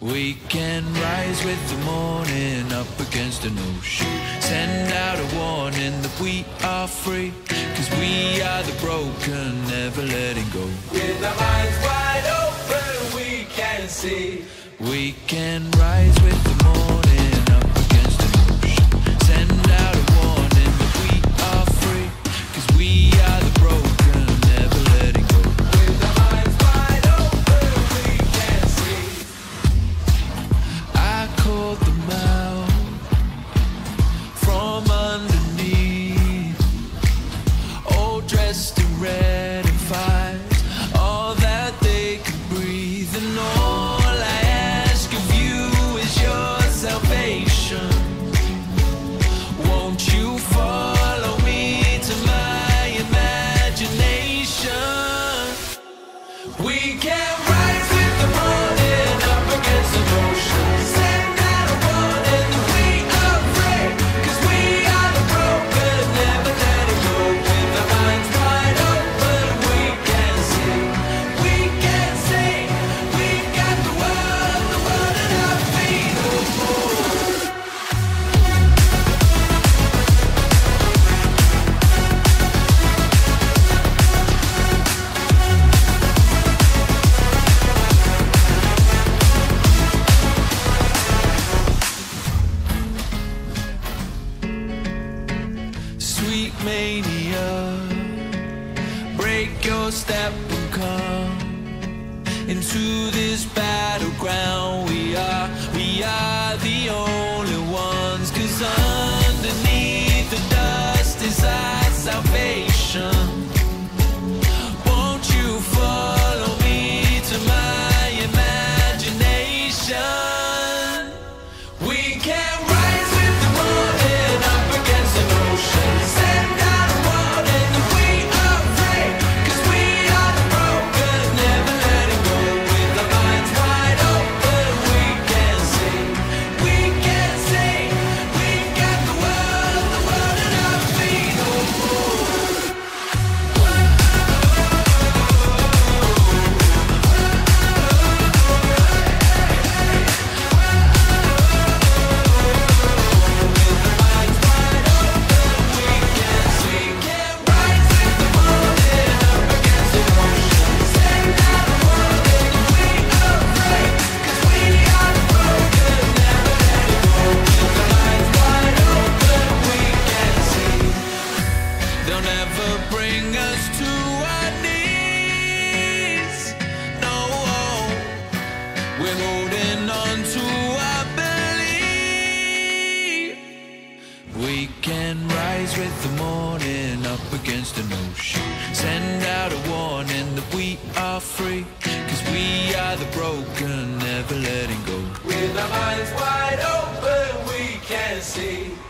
We can rise with the morning up against an ocean. Send out a warning that we are free. Cause we are the broken, never letting go. With our minds wide open, we can see. We can rise with the morning. We can sweet mania. Break your step and come into this battleground. We are, we are the morning up against an ocean. Send out a warning that we are free, cause we are the broken, never letting go. With our minds wide open, we can see.